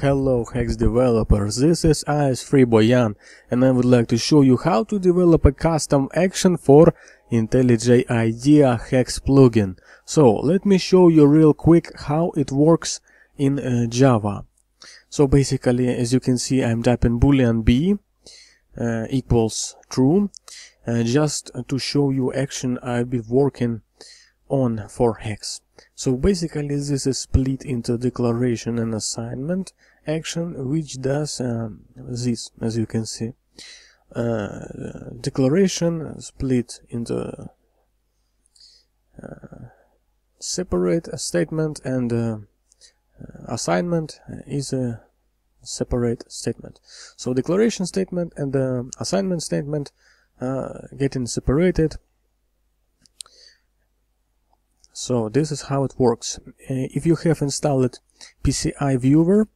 Hello Haxe developers, this is IS3 Boyan and I would like to show you how to develop a custom action for IntelliJ IDEA Haxe plugin. So let me show you real quick how it works in uh, Java. So basically as you can see I'm typing boolean b uh, equals true uh, just to show you action I'll be working on for Haxe. So basically this is split into declaration and assignment action which does um, this as you can see. Uh, declaration split into uh, separate statement and uh, assignment is a separate statement. So declaration statement and the assignment statement uh, getting separated so this is how it works. Uh, if you have installed PSI viewer,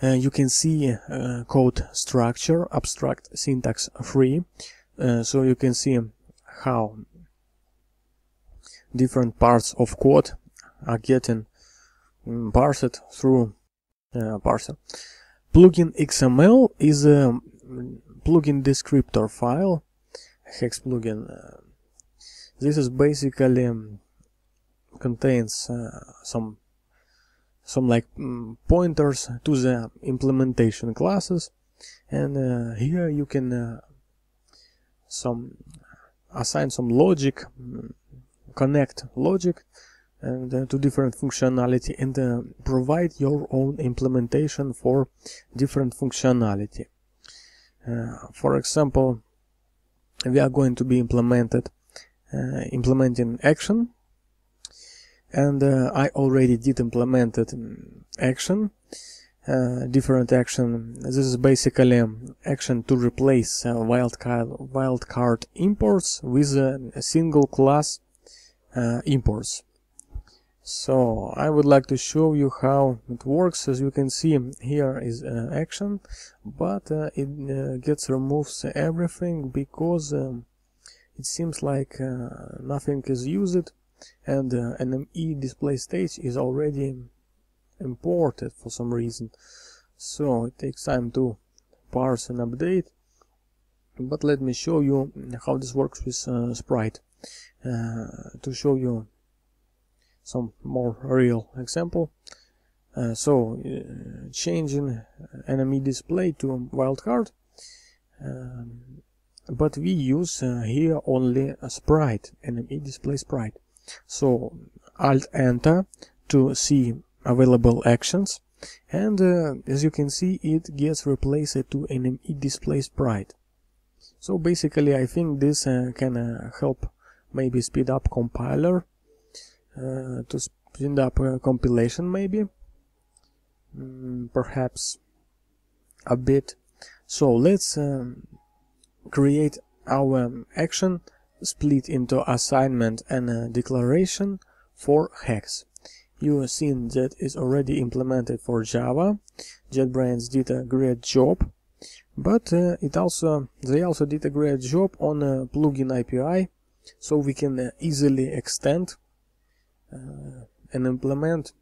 uh, you can see uh, code structure, abstract syntax tree. Uh, so you can see how different parts of code are getting um, parsed through uh, parser. Plugin XML is a plugin descriptor file, Haxe plugin. Uh, this is basically um, contains uh, some some like mm, pointers to the implementation classes. And uh, here you can uh, some assign some logic mm, connect logic and uh, to different functionality and uh, provide your own implementation for different functionality. Uh, for example we are going to be implemented implementing action and uh, I already did implemented action uh, different action. This is basically action to replace uh, wildcard wildcard imports with a single class uh, imports. So I would like to show you how it works. As you can see here is uh, action but it gets removes everything because um, it seems like nothing is used and uh, NME display stage is already imported for some reason. So it takes time to parse and update. But let me show you how this works with uh, sprite. Uh, to show you some more real example. Uh, so uh, changing NME display to wildcard um, but we use uh, here only a sprite NME display sprite so alt enter to see available actions. And uh, as you can see it gets replaced to NME display sprite. So basically I think this uh, can uh, help maybe speed up compiler uh, to speed up uh, compilation maybe. Mm, perhaps a bit. So let's um, create our action split into assignment and declaration for Haxe. You have seen that is already implemented for Java. JetBrains did a great job, but uh, it also they also did a great job on plugin API, so we can uh, easily extend uh, and implement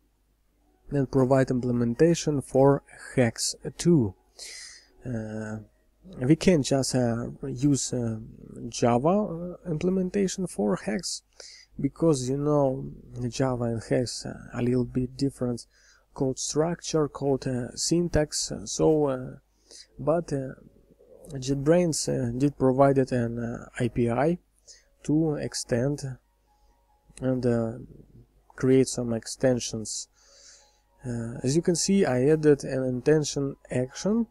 and provide implementation for Haxe 2. Uh, we can't just uh, use uh, Java uh, implementation for Haxe because you know Java and Haxe a little bit different code structure, code syntax. So, but JetBrains did provided an API to extend and uh, create some extensions. Uh, as you can see, I added an intention action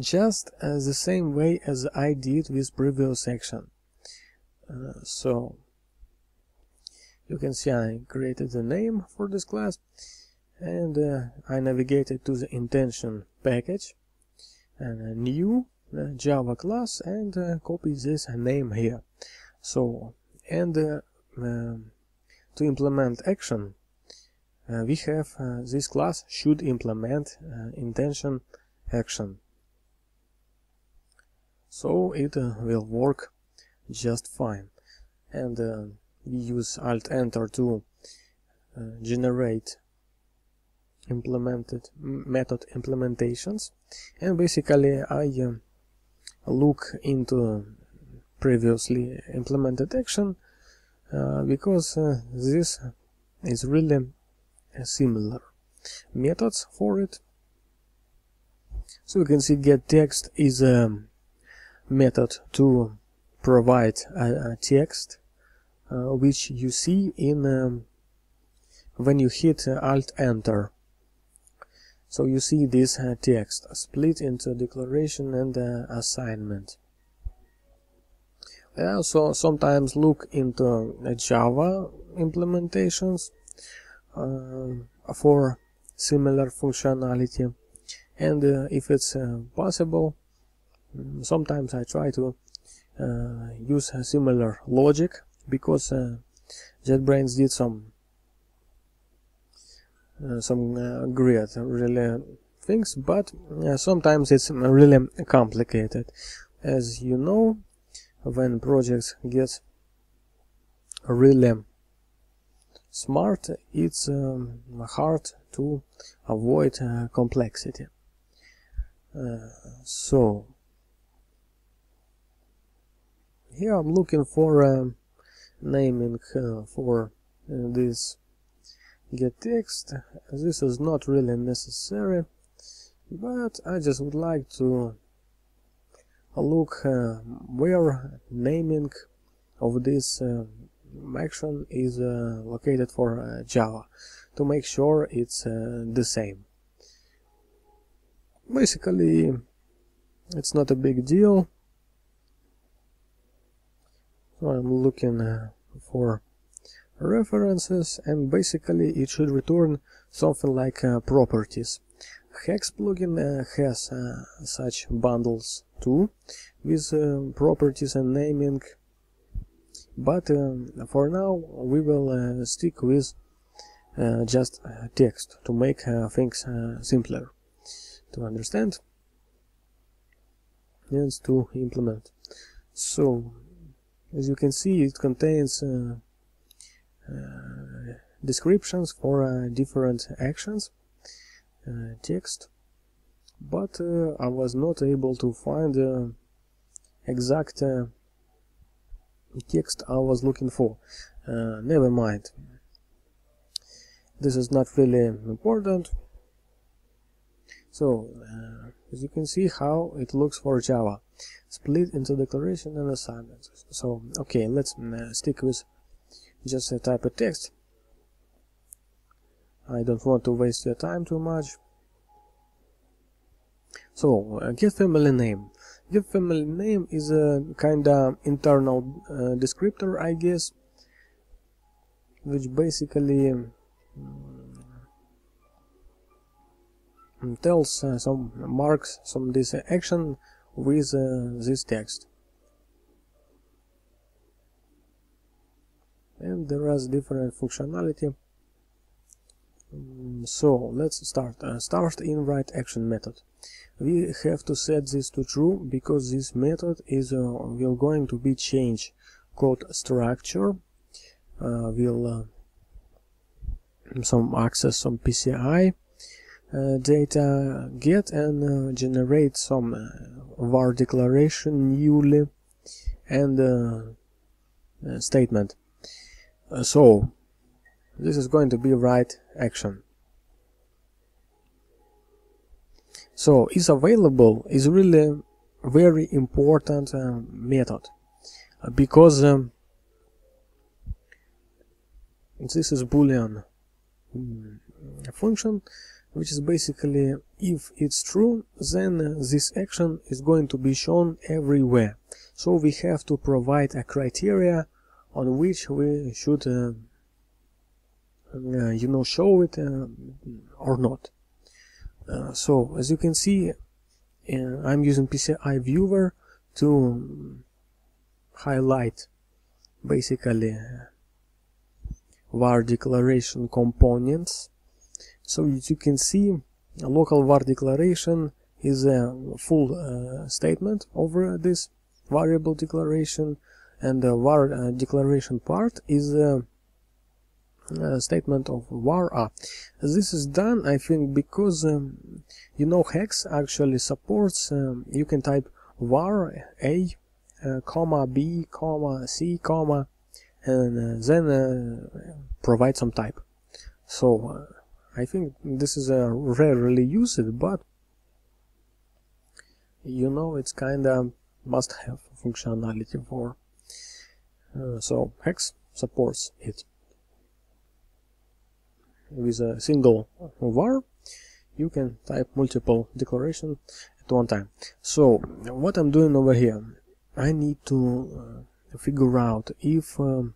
just as the same way as I did with previous section. Uh, so you can see I created the name for this class and uh, I navigated to the intention package and a new uh, Java class and uh, copy this name here. So and uh, um, to implement action uh, we have this class should implement intention action so it uh, will work just fine. And uh, we use alt enter to uh, generate implemented method implementations. And basically I uh, look into previously implemented action uh, because uh, this is really similar methods for it. So you can see get text is a method to provide a, a text uh, which you see in um, when you hit uh, alt enter. So you see this uh, text split into declaration and uh, assignment. I also sometimes look into uh, Java implementations uh, for similar functionality. And if it's possible sometimes I try to uh, use a similar logic because uh, JetBrains did some some great really things but sometimes it's really complicated. As you know when projects get really smart it's um, hard to avoid uh, complexity. Uh, so here I'm looking for um, naming uh, for uh, this get text this is not really necessary but I just would like to look uh, where naming of this uh, action is uh, located for Java to make sure it's the same. Basically, it's not a big deal. So I'm looking uh, for references and basically it should return something like uh, properties. Haxe plugin uh, has uh, such bundles too, with uh, properties and naming, but um, for now we will uh, stick with just text to make things simpler to understand and to implement. So, as you can see, it contains descriptions for different actions uh, text but uh, I was not able to find the exact uh, text I was looking for. Never mind. This is not really important. So uh, as you can see how it looks for Java split into declaration and assignment so okay let's uh, stick with just a type of text I don't want to waste your time too much. So, uh, get family name. Get family name is a kinda internal uh, descriptor, I guess, which basically um, tells uh, some marks some this action with uh, this text. And there is different functionality Mm, so let's start. Uh, start in write action method. We have to set this to true because this method is uh, will going to be change code structure. Uh, will uh, some access some PSI data get and uh, generate some var declaration newly and statement. so this is going to be write action. So is available is really very important uh, method. Uh, because um, this is boolean mm, function which is basically if it's true then uh, this action is going to be shown everywhere. So we have to provide a criteria on which we should uh, uh, you know show it uh, or not. Uh, so as you can see I'm using PSI viewer to highlight basically var declaration components so as you can see a local var declaration is a full uh, statement over this variable declaration and the var uh, declaration part is a, uh, statement of var a. This is done, I think, because um, you know Haxe actually supports. Um, you can type var a, uh, comma b, comma c, comma, and uh, then uh, provide some type. So uh, I think this is a rarely used, but you know it's kinda must-have functionality for. so Haxe supports it with a single var you can type multiple declaration at one time so what I'm doing over here I need to uh, figure out if um,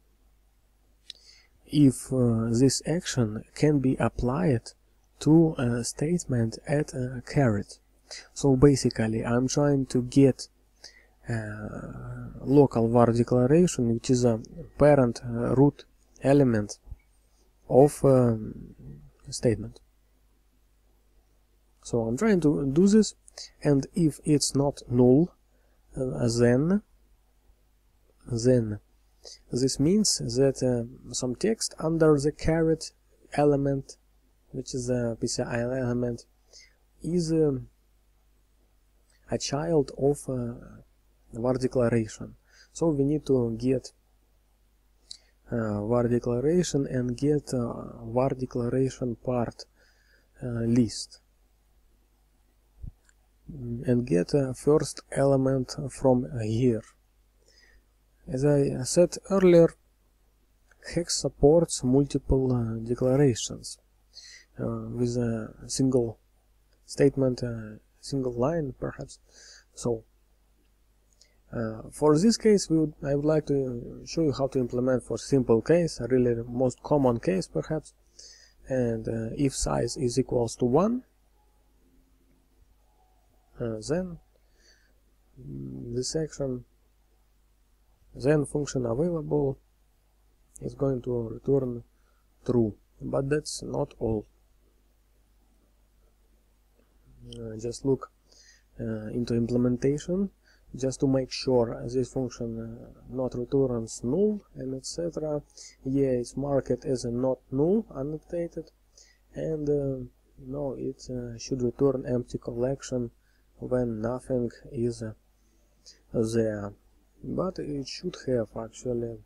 if uh, this action can be applied to a statement at a caret so basically I'm trying to get uh, local var declaration which is a parent uh, root element of um, statement. So I'm trying to do this and if it's not null uh, then then this means that uh, some text under the caret element which is a PSI element is um, a child of uh, var declaration. So we need to get uh, var declaration and get uh, var declaration part uh, list. And get a first element from here as I said earlier Haxe supports multiple uh, declarations uh, with a single statement uh, single line perhaps. So uh, for this case, would, I would like to show you how to implement for simple case, a really most common case perhaps, and uh, if size is equals to 1, uh, then the section then function available. Is going to return true, but that's not all. Uh, just look uh, into implementation just to make sure this function uh, not returns null and etc yeah it's marked as a not null annotated and uh, no it uh, should return empty collection when nothing is uh, there but it should have actually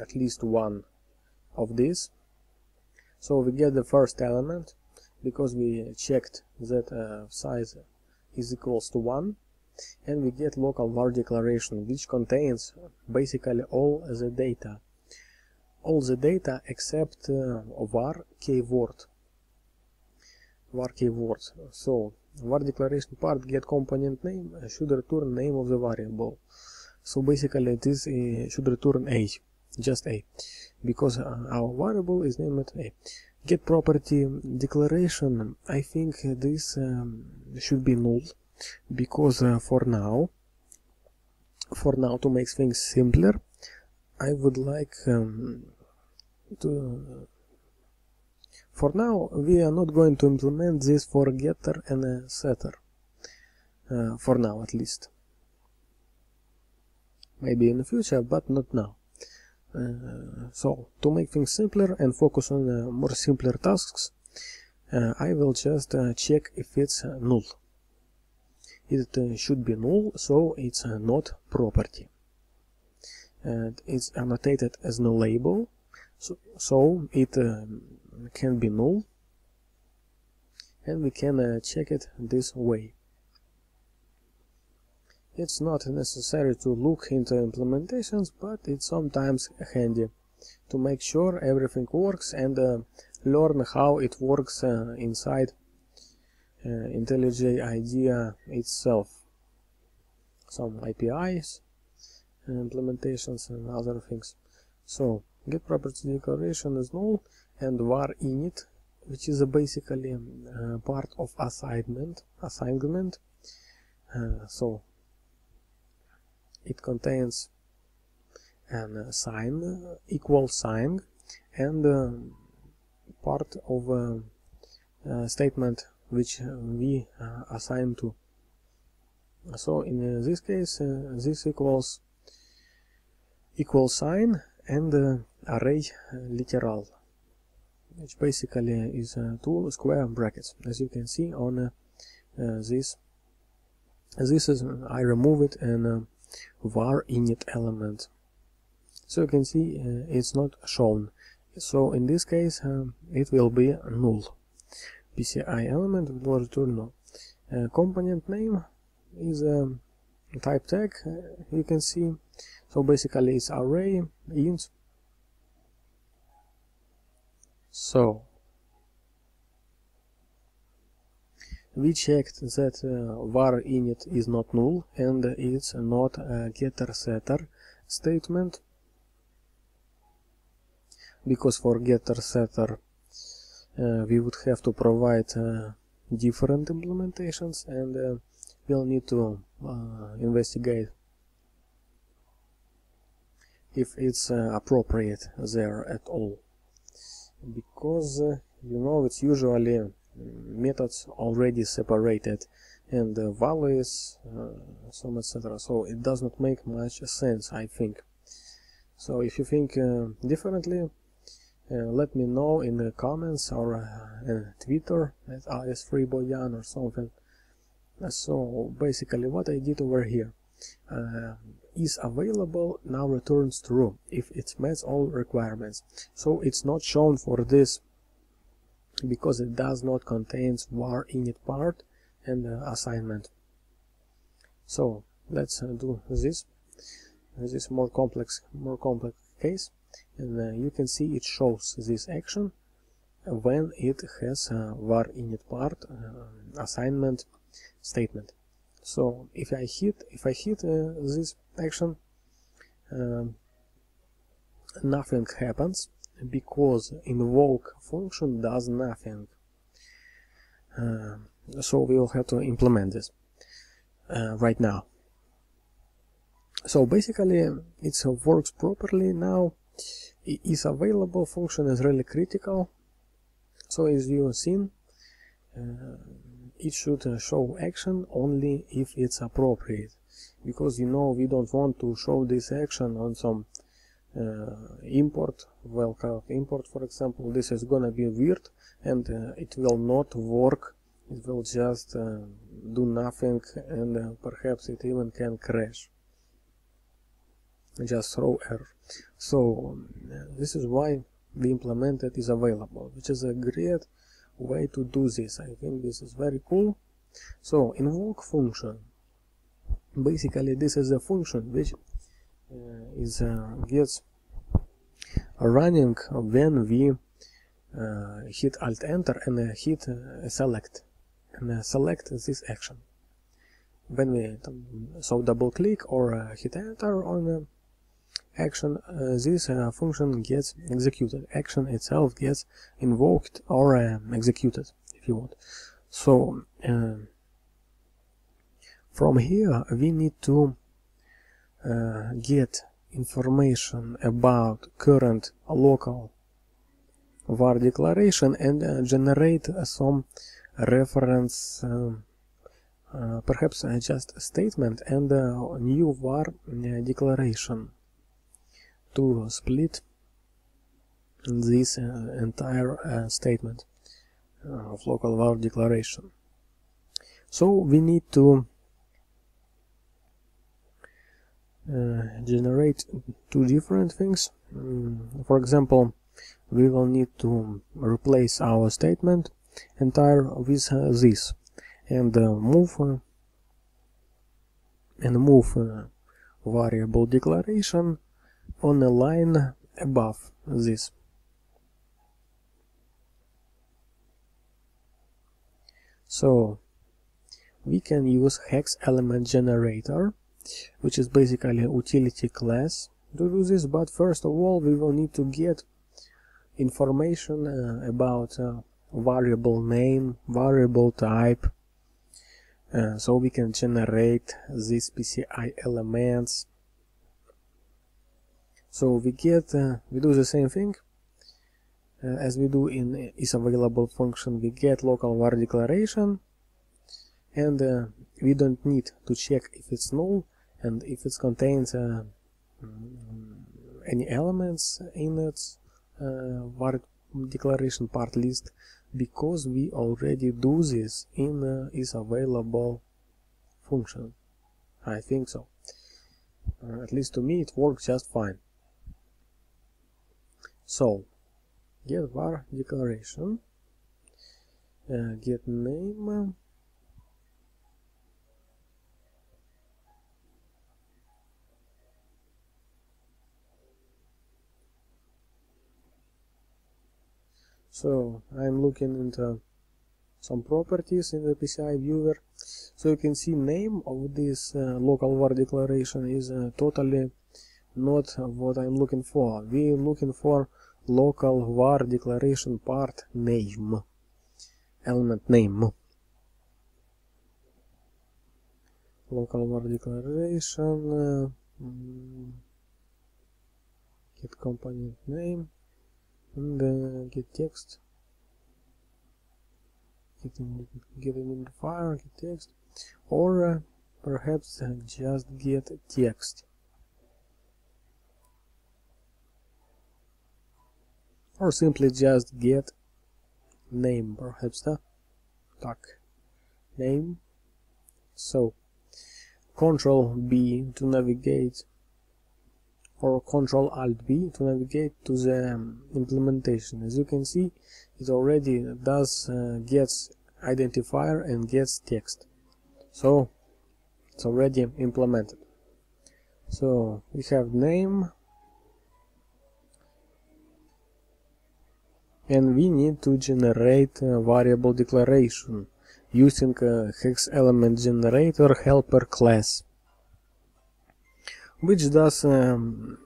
at least one of these. So we get the first element because we checked that uh, size is equals to 1 and we get local var declaration which contains basically all the data. All the data except uh, var keyword. Var keyword. So var declaration part get component name should return name of the variable. So basically this uh, should return a just a because uh, our variable is named a. Get property declaration i think this um, should be null because uh, for now for now to make things simpler I would like um, to for now we are not going to implement this for getter and a setter. Uh, for now at least. Maybe in the future but not now. Uh, so to make things simpler and focus on uh, more simpler tasks uh, I will just uh, check if it's null. It uh, should be null so it's uh, not property. And it's annotated as nullable so, so it um, can be null and we can uh, check it this way. It's not necessary to look into implementations but it's sometimes handy to make sure everything works and uh, learn how it works uh, inside uh, IntelliJ IDEA itself. Some APIs implementations and other things. So get property declaration is null and var init which is basically uh, part of assignment assignment. Uh, so it contains an sign equal sign and uh, part of a, a statement which we uh, assign to. So in uh, this case uh, this equals equal sign and uh, array literal which basically is a two square brackets. As you can see on uh, uh, this this is I remove it and uh, var init element. So you can see uh, it's not shown. So in this case um, it will be null. PSI element will return null uh, component name is a um, type tag. Uh, you can see so basically it's array int so. We checked that uh, var init is not null and it's not a getter setter statement. Because for getter setter uh, we would have to provide uh, different implementations and uh, we'll need to uh, investigate if it's uh, appropriate there at all because you know it's usually methods already separated and values uh, so etc so it does not make much sense I think. So if you think uh, differently uh, let me know in the comments or uh, Twitter at is3boyan or something. So basically what I did over here uh, is available now returns true if it meets all requirements. So it's not shown for this because it does not contain var init part and uh, assignment. So let's uh, do this. This is more complex more complex case. And uh, you can see it shows this action when it has a var init part uh, assignment statement. So if I hit if I hit uh, this action um, nothing happens because invoke function does nothing. Uh, so we will have to implement this uh, right now. So basically it works properly now. It is available function is really critical. So as you have seen, uh, it should show action only if it's appropriate because you know we don't want to show this action on some uh, import welcome import for example. This is gonna be weird and uh, it will not work. It will just uh, do nothing and perhaps it even can crash. Just throw error. So this is why we implemented is available which is a great way to do this. I think this is very cool. So invoke function basically this is a function which uh, is uh, gets running when we uh, hit alt enter and hit select. And select this action. When we so double click or hit enter on action uh, this uh, function gets executed. Action itself gets invoked or uh, executed if you want. So from here we need to uh, get information about current local var declaration and uh, generate uh, some reference um, uh, perhaps uh, just a statement and a new var uh, declaration to split this entire statement of local var declaration. So we need to uh, generate two different things. Um, for example, we will need to replace our statement entire with uh, this and uh, move uh, and move uh, variable declaration on a line above this. So we can use Haxe element generator which is basically a utility class. To do this but first of all we will need to get information uh, about uh, variable name variable type uh, so we can generate these PSI elements. So we get uh, we do the same thing. Uh, as we do in is available function we get local var declaration. And uh, we don't need to check if it's null and if it contains uh, any elements in its uh, var declaration part list because we already do this in uh, is available function. I think so. Uh, at least to me it works just fine. So, get var declaration, uh, get name, so I'm looking into some properties in the PSI viewer. So you can see name of this uh, local var declaration is uh, totally not what I'm looking for. We're looking for local var declaration part name element name. Local var declaration uh, mm, get component name and uh, get text. Get, get an identifier get text. Or uh, perhaps uh, just get text. Or simply just get name perhaps the tag name. So control B to navigate or control alt B to navigate to the um, implementation. As you can see it already does uh, gets identifier and gets text. So it's already implemented. So we have name. And we need to generate a variable declaration using a Haxe element generator helper class which does um,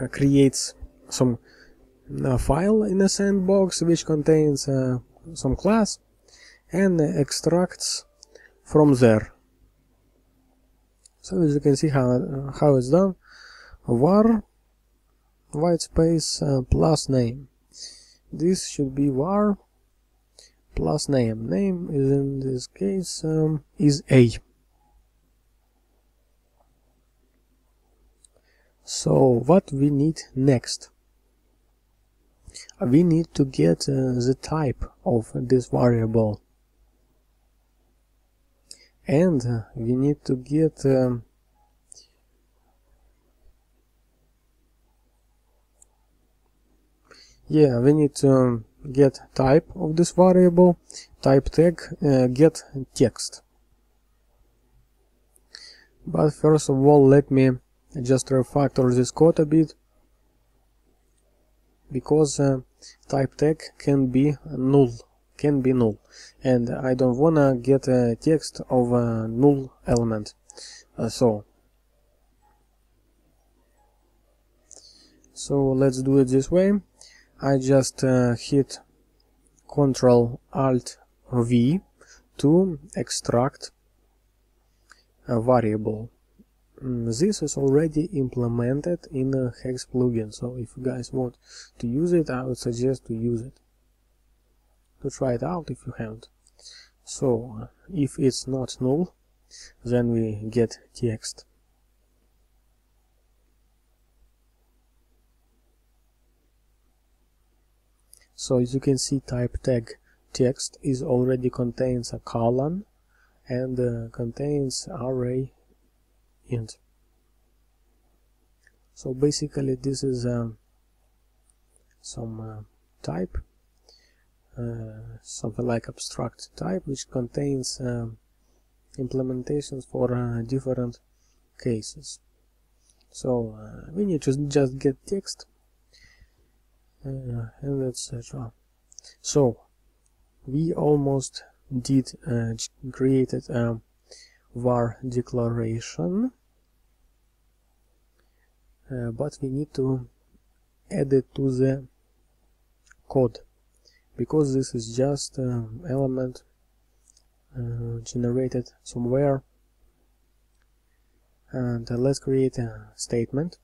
uh, creates some uh, file in a sandbox which contains uh, some class and extracts from there. So as you can see how how it's done. Var white space uh, plus name. This should be var plus name. Name is in this case um, is a so what we need next? We need to get uh, the type of this variable. And uh, we need to get um, yeah we need to um, get type of this variable type tag uh, get text. But first of all let me just refactor this code a bit because uh, type tag can be null can be null. And I don't wanna get a text of a null element. Uh, so so let's do it this way. I just uh, hit Ctrl Alt V to extract a variable this is already implemented in a Haxe plugin. So if you guys want to use it i would suggest to use it. To try it out if you haven't. So if it's not null then we get text. So as you can see type tag text is already contains a colon and uh, contains array so basically this is um, some uh, type uh, something like abstract type which contains um, implementations for uh, different cases. So uh, we need to just get text uh, and etc so we almost did uh, created a var declaration uh, but we need to add it to the code. Because this is just an element uh, generated somewhere. And uh, let's create a statement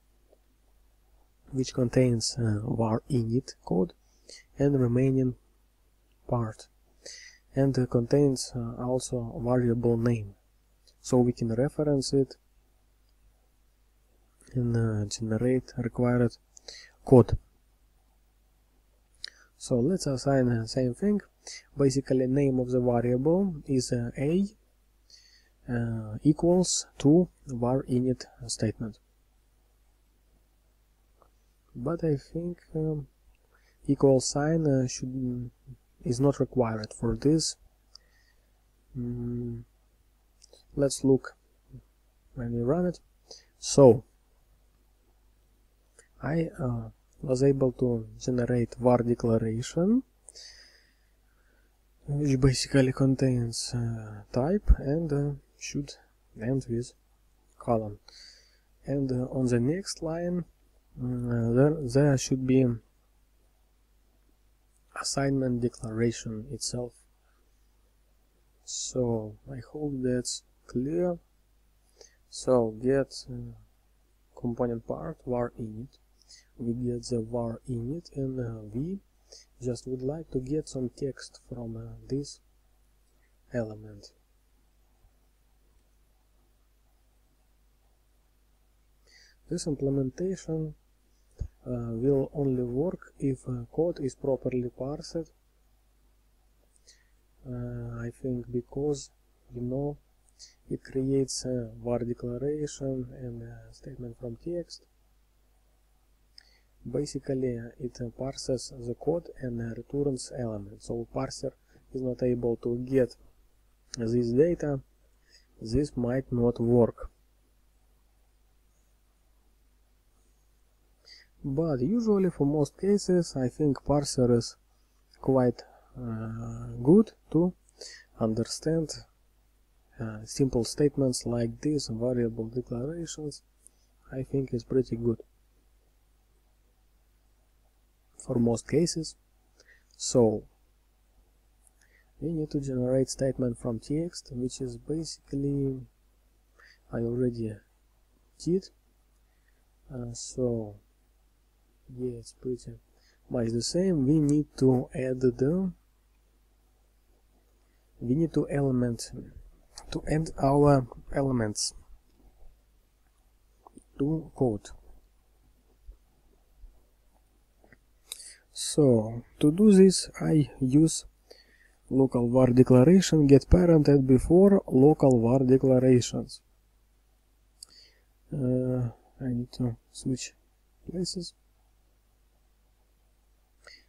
which contains uh, var init code and remaining part. And uh, contains uh, also variable name. So we can reference it uh, generate required code. So let's assign the same thing. Basically, name of the variable is uh, a uh, equals to var init statement. But I think um, equal sign uh, should is not required for this. Mm, let's look when we run it. So I uh, was able to generate var declaration which basically contains uh, type and uh, should end with colon and uh, on the next line uh, there, there should be assignment declaration itself. So I hope that's clear. So get uh, component part var init we get the var init and uh, we just would like to get some text from uh, this element. This implementation uh, will only work if uh, code is properly parsed. Uh, I think because you know it creates a var declaration and a statement from text basically it parses the code and returns element so parser is not able to get this data. This might not work. But usually for most cases I think parser is quite uh, good to understand uh, simple statements like this variable declarations. I think is pretty good for most cases. So we need to generate statement from text which is basically I already did. Uh, so yeah it's pretty much the same. We need to add the we need to element to add our elements to code so to do this I use local var declaration get parent and before local var declarations. Uh, I need to switch places.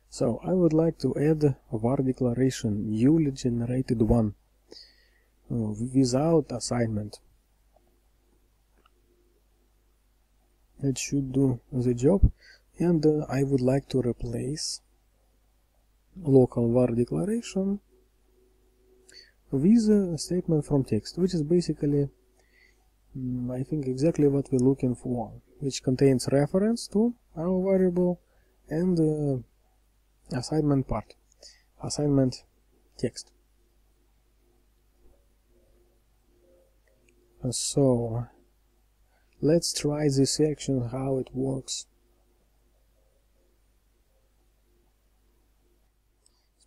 So I would like to add a var declaration newly generated one uh, without assignment. It should do the job and uh, I would like to replace local var declaration with a statement from text which is basically um, I think exactly what we're looking for which contains reference to our variable and uh, assignment part assignment text. So let's try this section how it works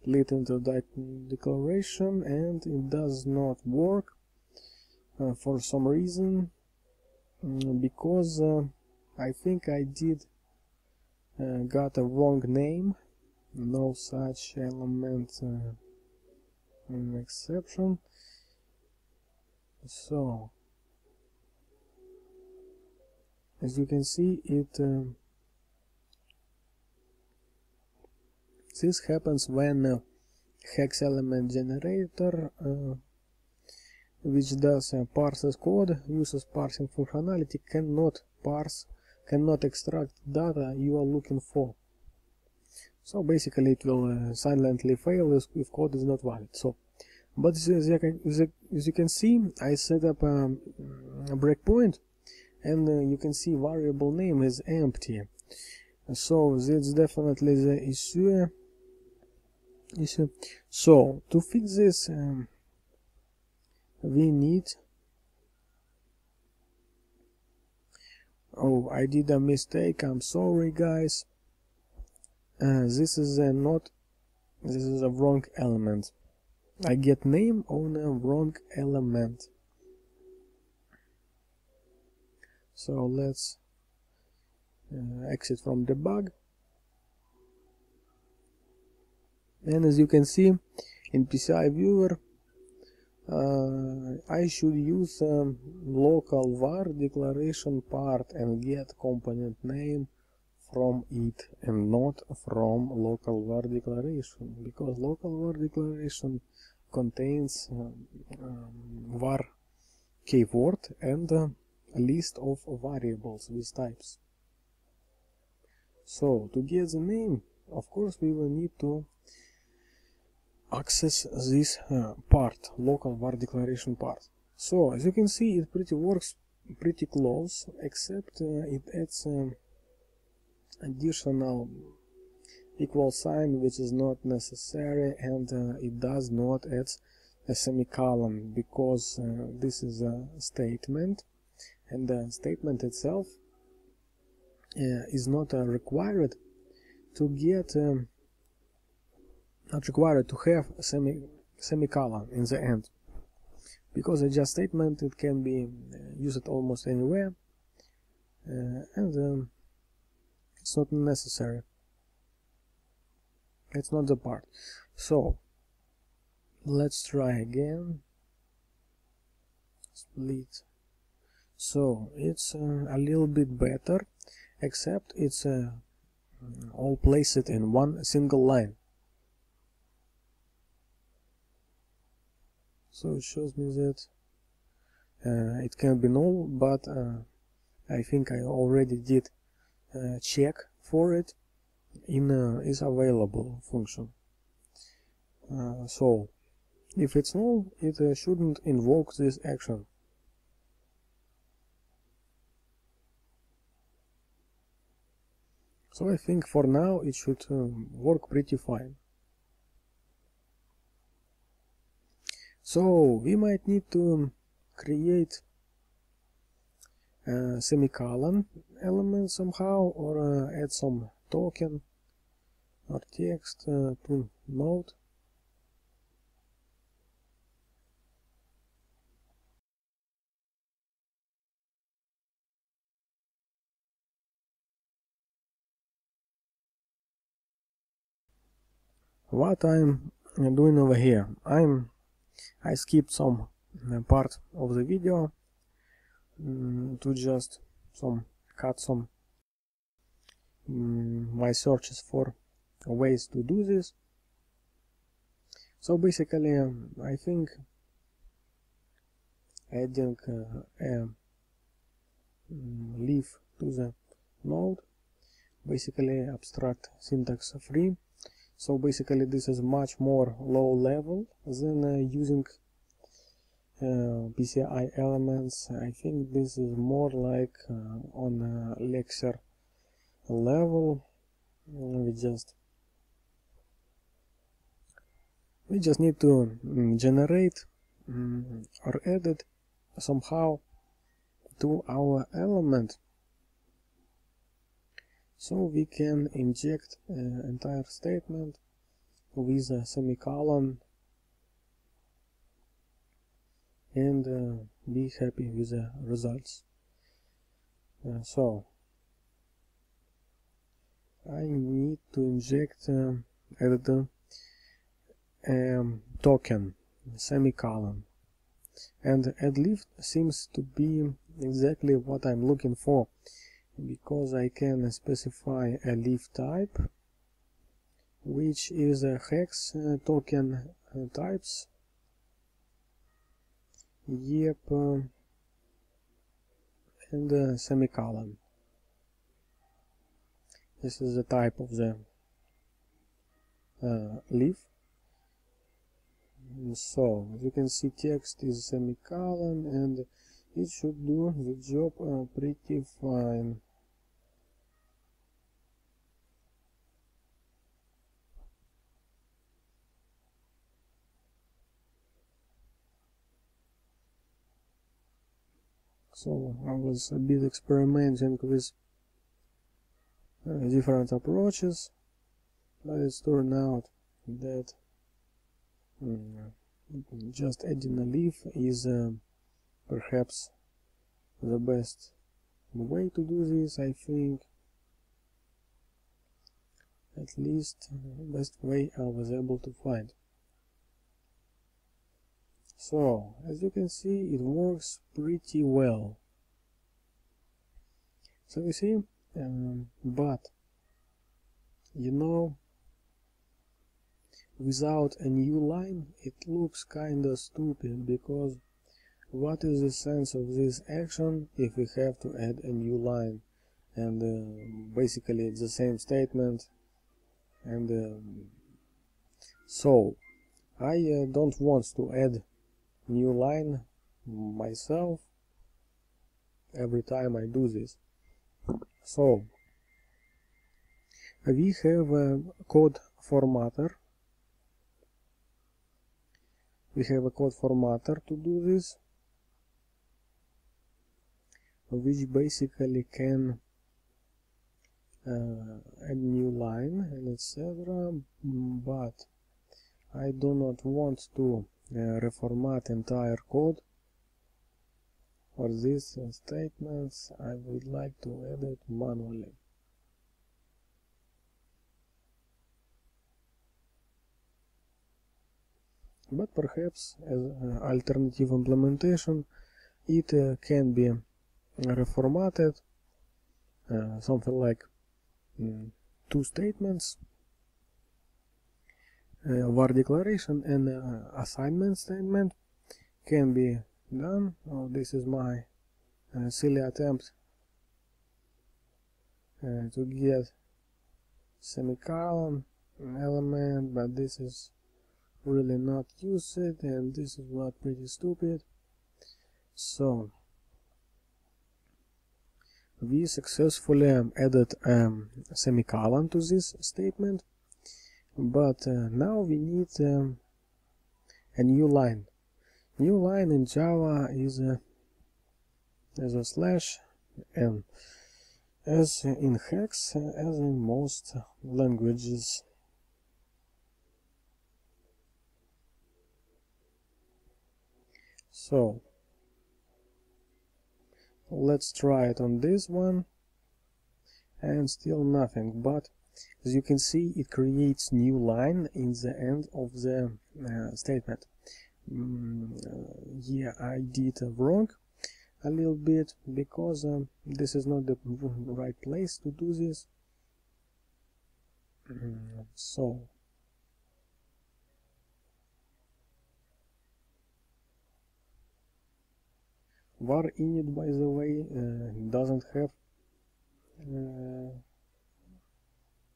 split into that declaration and it does not work uh, for some reason mm, because uh, I think I did uh, got a wrong name. No such element uh, exception. So as you can see it this happens when uh, Haxe element generator uh, which does uh, parses code uses parsing functionality cannot parse cannot extract data you are looking for. So basically it will uh, silently fail if code is not valid. So but as you, can, as you can see I set up um, a breakpoint and uh, you can see variable name is empty. So that's definitely the issue issue so to fix this um, we need oh I did a mistake I'm sorry guys. Uh, this is a not this is a wrong element. I get name on a wrong element. So let's uh, exit from debug and as you can see in PSI viewer uh, I should use um, local var declaration part and get component name from it and not from local var declaration because local var declaration contains um, um, var keyword and uh, a list of variables with types. So to get the name of course we will need to access this uh, part, local var declaration part. So as you can see it pretty works pretty close except uh, it adds um, additional equal sign which is not necessary and uh, it does not add a semicolon because uh, this is a statement and the statement itself uh, is not uh, required to get um, not required to have a semi semicolon in the end. Because a just statement it can be uh, used almost anywhere uh, and um, it's not necessary. It's not the part. So let's try again. Split. So it's uh, a little bit better except it's uh, all placed in one single line so it shows me that uh, it can be null but uh, I think I already did uh, check for it in is available function. Uh, so if it's null it uh, shouldn't invoke this action. So I think for now it should um, work pretty fine So we might need to create a semicolon element somehow or uh, add some token or text uh, to node. What I'm doing over here, I'm I skipped some uh, part of the video. Um, to just some cut some um, my searches for ways to do this. So basically um, I think adding uh, a um, leaf to the node basically abstract syntax tree so basically this is much more low level than uh, using uh, PSI elements. I think this is more like uh, on a lecture level. We just we just need to um, generate um, or edit somehow to our element so we can inject an entire statement with a semicolon and uh, be happy with the results. Uh, so I need to inject uh, the um, token semicolon and at least seems to be exactly what I'm looking for because I can specify a leaf type which is a Haxe uh, token uh, types. Yep uh, and a semicolon. This is the type of the leaf. So as you can see text is semicolon and it should do the job pretty fine so I was a bit experimenting with uh, different approaches. But it's turned out that um, just adding a leaf is uh, perhaps the best way to do this I think. At least best way I was able to find so as you can see it works pretty well. So you see um, but you know without a new line it looks kinda stupid because what is the sense of this action if we have to add a new line? And uh, basically it's the same statement. And um, so I uh, don't want to add new line myself every time I do this. So we have a code formatter. We have a code formatter to do this which basically can uh, add new line and etc but I do not want to reformat entire code. For these uh, statements I would like to edit manually. But perhaps as an alternative implementation it uh, can be reformatted uh, something like mm, two statements. uh, var declaration and assignment statement can be done. Oh, this is my uh, silly attempt uh, to get semicolon element but this is really not use it and this is what pretty stupid. So we successfully added um, semicolon to this statement but uh, now we need um, a new line. New line in Java is a, is a slash n as in Haxe as in most languages. So let's try it on this one. And still nothing but as you can see it creates new line in the end of the uh, statement. Mm, uh, yeah I did wrong a little bit because um, this is not the right place to do this. Mm, so. Var init by the way uh, doesn't have uh,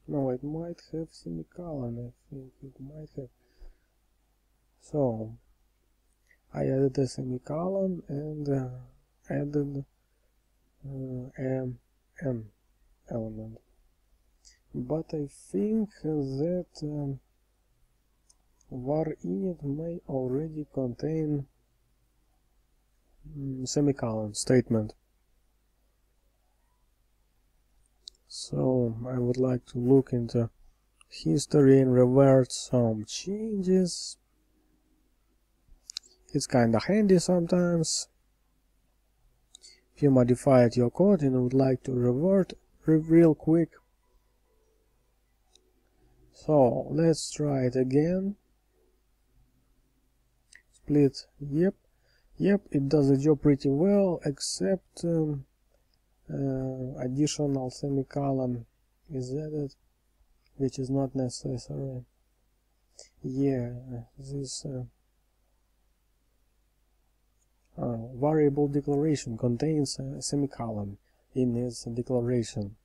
no it might have semicolon I think. It might have. So I added a semicolon and uh, added uh, an element. But I think that um, var init may already contain Mm, semicolon statement. So I would like to look into history and revert some changes. It's kinda handy sometimes. If you modified your code and would like to revert real quick. So let's try it again. Split, yep. Yep, it does the job pretty well, except um, uh, additional semicolon is added, which is not necessary. Yeah, this uh, uh, variable declaration contains a semicolon in its declaration.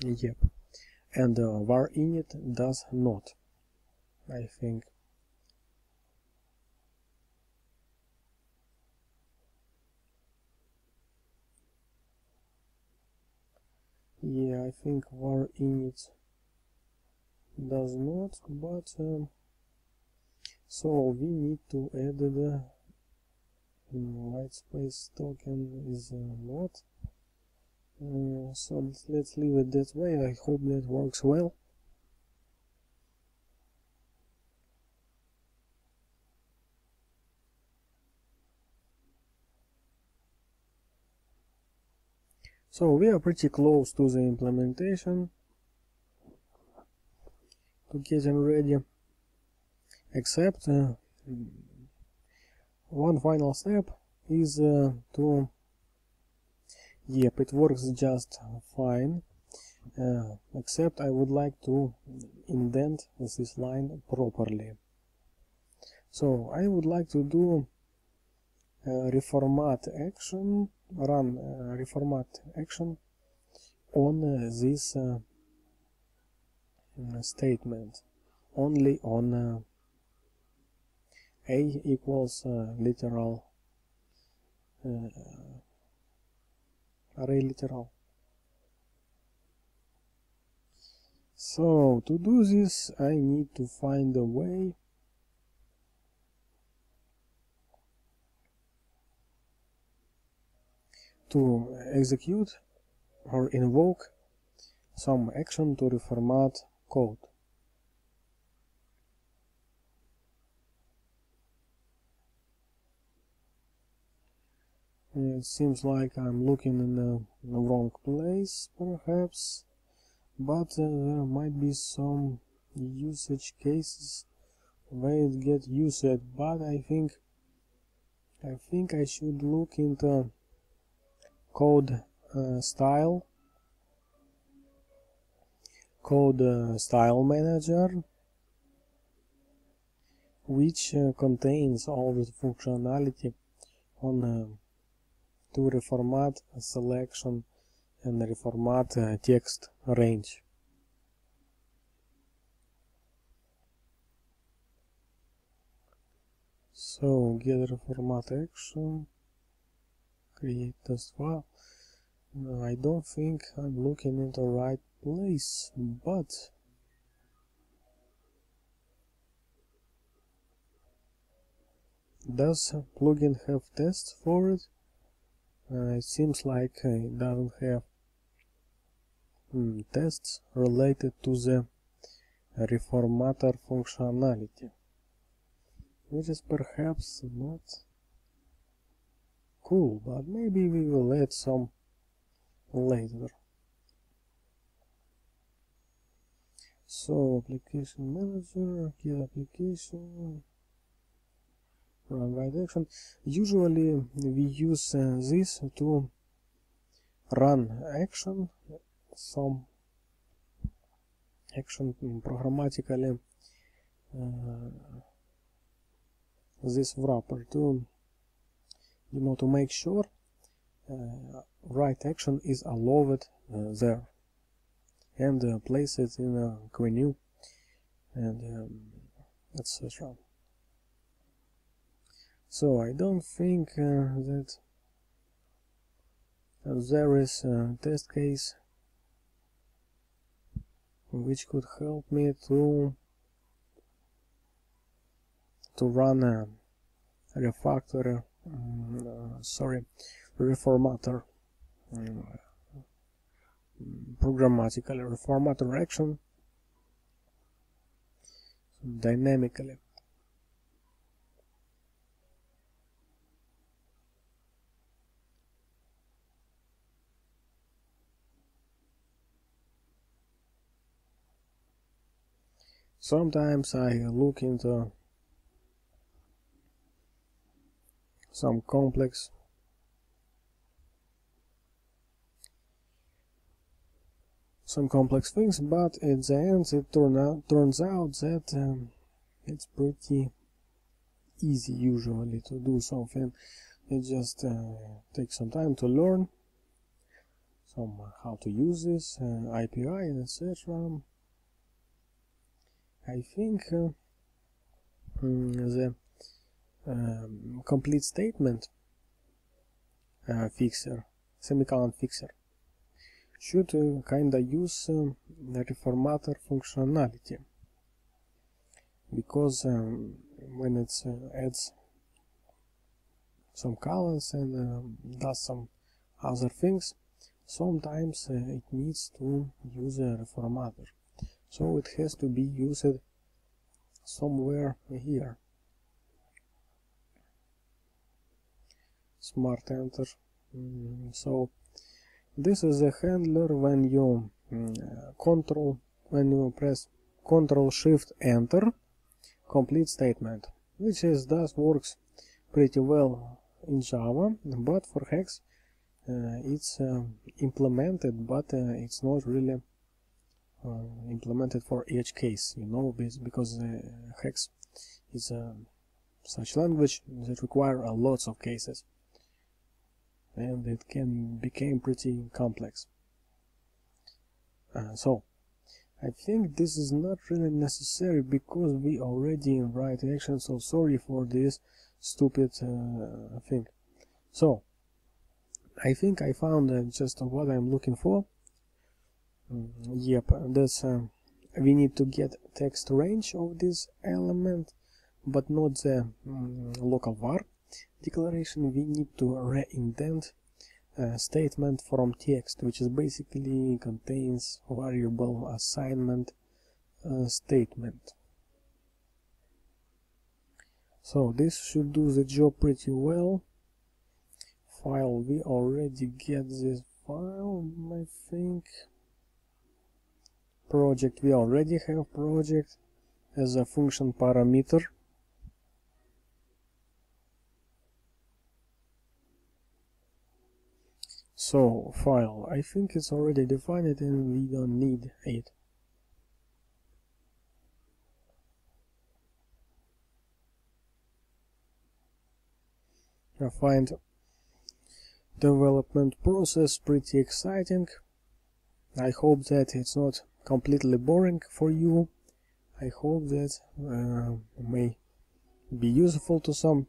Yep, and uh, var init does not, I think. Yeah I think var init does not but um, so we need to add the white space token is uh, not. Uh, so let's leave it that way. I hope that works well So we are pretty close to the implementation. to getting ready. Except uh, one final step is uh, to yep it works just fine. Uh, except I would like to indent this line properly. So I would like to do reformat action run reformat action on this statement. Only on uh, a equals uh, literal uh, array literal. So to do this I need to find a way to execute or invoke some action to reformat code. It seems like I'm looking in the, wrong place, perhaps, but uh, there might be some usage cases where it get used, but I think I think I should look into code uh, style. Code uh, style manager which uh, contains all the functionality on to reformat selection and reformat text range. So get reformat action create test file I don't think I'm looking in the right place but does plugin have tests for it? Uh, it seems like it doesn't have mm, tests related to the reformatter functionality which is perhaps not cool, but maybe we will add some later. So application manager, get application, run write action. Usually we use uh, this to run action, some action programmatically uh, this wrapper to you know to make sure uh, write action is allowed uh, there. And uh, place it in a queue and um, etc so I don't think that there is a test case which could help me to to run a refactor sorry reformatter uh, programmatically reformatter action. Dynamically. Sometimes I look into some complex. Some complex things but at the end it turn out, turns out that um, it's pretty easy usually to do something. It just uh, takes some time to learn some how to use this uh, API etc I think uh, mm, the um, complete statement uh, fixer, semicolon fixer, should uh, kinda use uh, the reformatter functionality. Because um, when it uh, adds some colors and um, does some other things sometimes uh, it needs to use a reformatter so it has to be used somewhere here smart enter. Mm, so this is a handler when you mm, control when you press Control Shift Enter complete statement, which is thus works pretty well in Java, but for Haxe uh, it's uh, implemented, but uh, it's not really uh, implemented for each case, you know, because uh, Haxe is uh, such language that require a lots of cases, and it can become pretty complex. so I think this is not really necessary because we already in right action so sorry for this stupid uh, thing. So I think I found uh, just what I'm looking for. Mm, yep that's uh, we need to get text range of this element but not the um, local var declaration we need to re-indent a statement from text which is basically contains variable assignment uh, statement. So this should do the job pretty well. File we already get this file I think. Project we already have project as a function parameter So, file, I think it's already defined and we don't need it. I find development process pretty exciting. I hope that it's not completely boring for you. I hope that uh, may be useful to some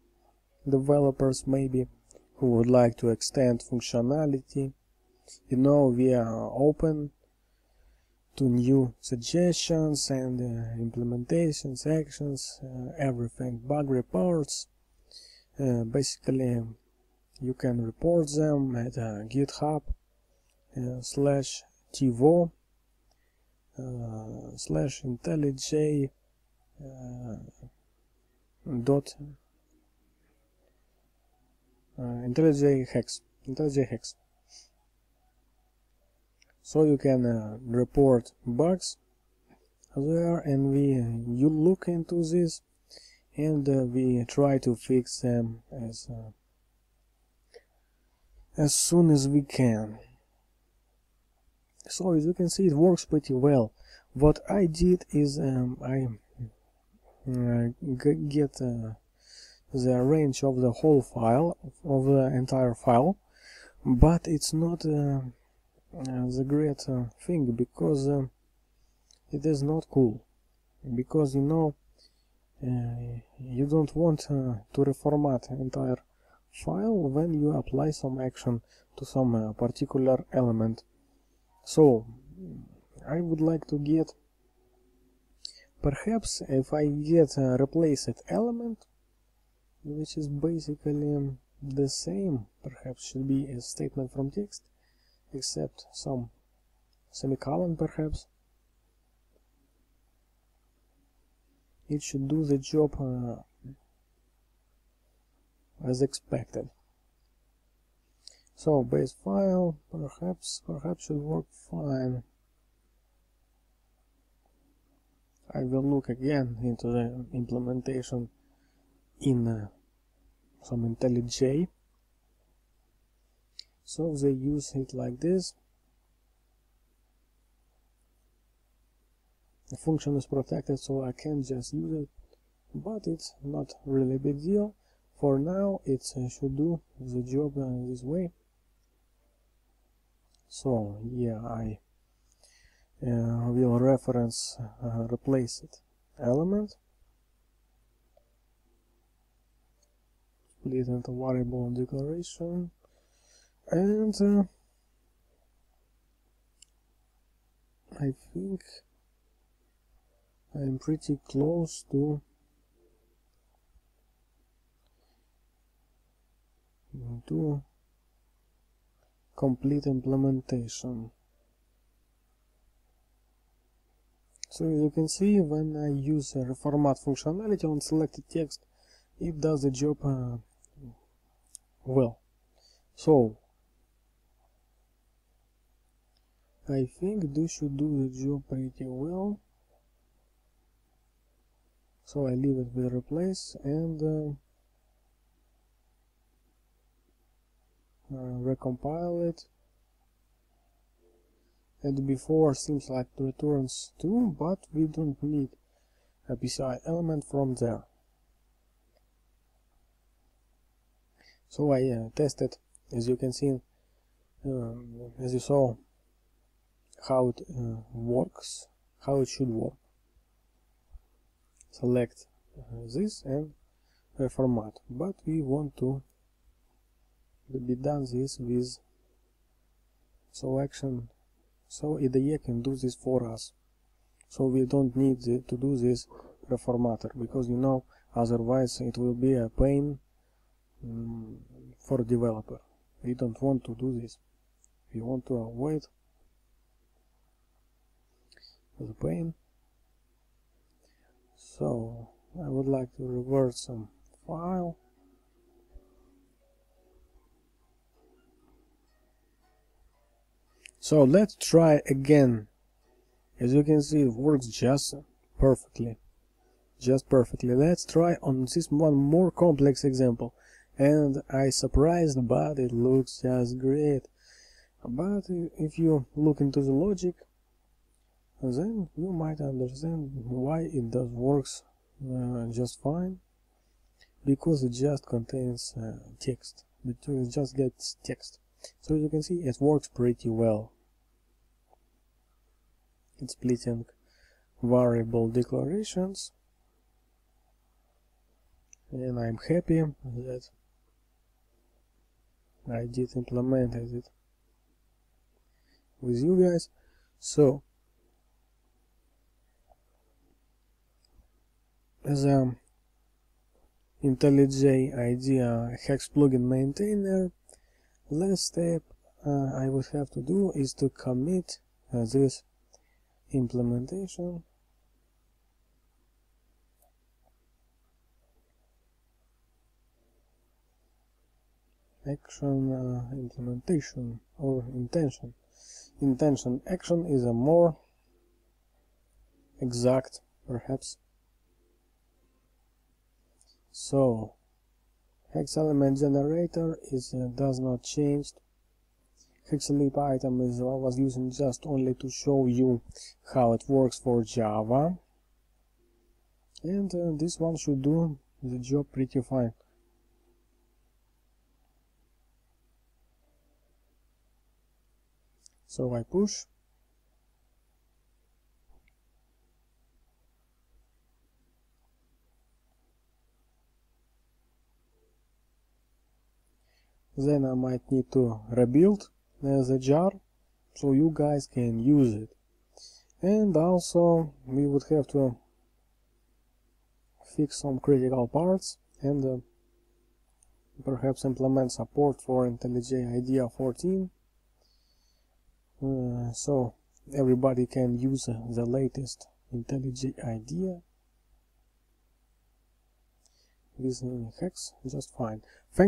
developers maybe who would like to extend functionality. You know, we are open to new suggestions and uh, implementations, actions, uh, everything, bug reports. Uh, basically, you can report them at uh, github uh, slash TiVo uh, slash intellij dot uh, IntelliJ Haxe. IntelliJ Haxe. So you can uh, report bugs there and we uh, you look into this and uh, we try to fix them as uh, as soon as we can. So as you can see it works pretty well. What I did is um, I uh, get the range of the whole file of the entire file but it's not uh, uh, the great uh, thing because uh, it is not cool. Because you know you don't want to reformat entire file when you apply some action to some particular element. So I would like to get perhaps if I get a replaced element which is basically the same perhaps should be a statement from text except some semicolon perhaps. It should do the job uh, as expected. So base file perhaps perhaps should work fine. I will look again into the implementation in uh, some IntelliJ so they use it like this. The function is protected so I can just use it but it's not really a big deal. For now it should do the job uh, this way. So yeah I uh, will reference uh, replace it element split into variable declaration. And uh, I think I'm pretty close to to complete implementation. So as you can see when I use reformat functionality on selected text it does the job uh, well so I think this should do the job pretty well. So I leave it with replace and uh, uh, recompile it. And before seems like returns 2 but we don't need a PSI element from there so I uh, tested as you can see um, as you saw how it uh, works how it should work. Select uh, this and format. But we want to be done this with so action so IDE can do this for us. So we don't need the, to do this reformatter because you know otherwise it will be a pain for developer. We don't want to do this. We want to avoid the pain. So I would like to revert some file. So let's try again. As you can see it works just perfectly. Just perfectly. Let's try on this one more complex example and I surprised but it looks just great. But if you look into the logic then you might understand why it does works uh, just fine. Because it just contains uh, text. It just gets text. So you can see it works pretty well. It's splitting variable declarations. And I'm happy that I did implement it. With you guys. So as a IntelliJ IDEA Haxe plugin maintainer last step uh, I would have to do is to commit uh, this implementation action uh, implementation or intention. Intention. Action is a more exact perhaps. So Haxe element generator is uh, does not change. Hexalib item is I was using just only to show you how it works for Java. And uh, this one should do the job pretty fine so I push. Then I might need to rebuild the jar so you guys can use it. And also we would have to fix some critical parts and uh, perhaps implement support for IntelliJ IDEA 14 uh, so everybody can use uh, the latest IntelliJ IDEA with Haxe just fine. Thank